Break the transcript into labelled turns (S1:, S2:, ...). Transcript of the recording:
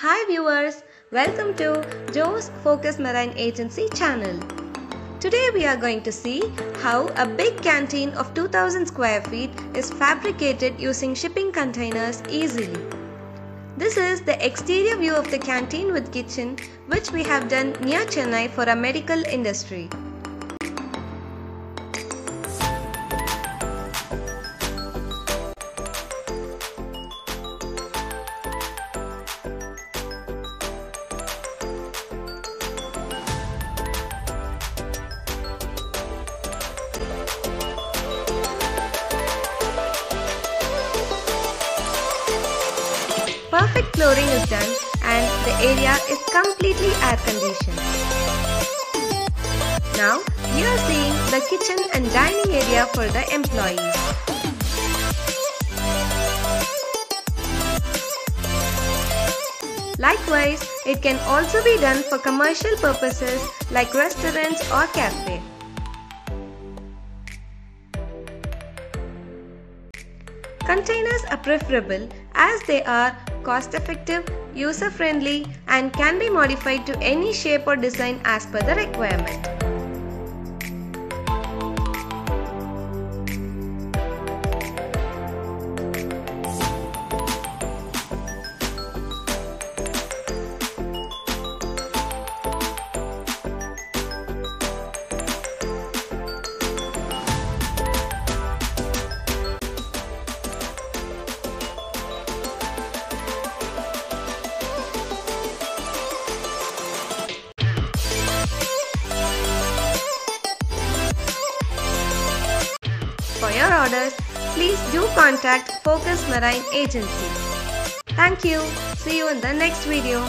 S1: Hi viewers, welcome to Jo's Focus Mariine Agency channel. Today we are going to see how a big canteen of 2000 square feet is fabricated using shipping containers easily. This is the exterior view of the canteen with kitchen which we have done near Chennai for a medical industry. Perfect flooring is done and the area is completely air conditioned. Now you are seeing the kitchen and dining area for the employees. Likewise, it can also be done for commercial purposes like restaurants or cafe. Containers are preferable as they are cost effective, user friendly and can be modified to any shape or design as per the requirement. For your orders, please do contact Focus Mariine Agency. Thank you. See you in the next video.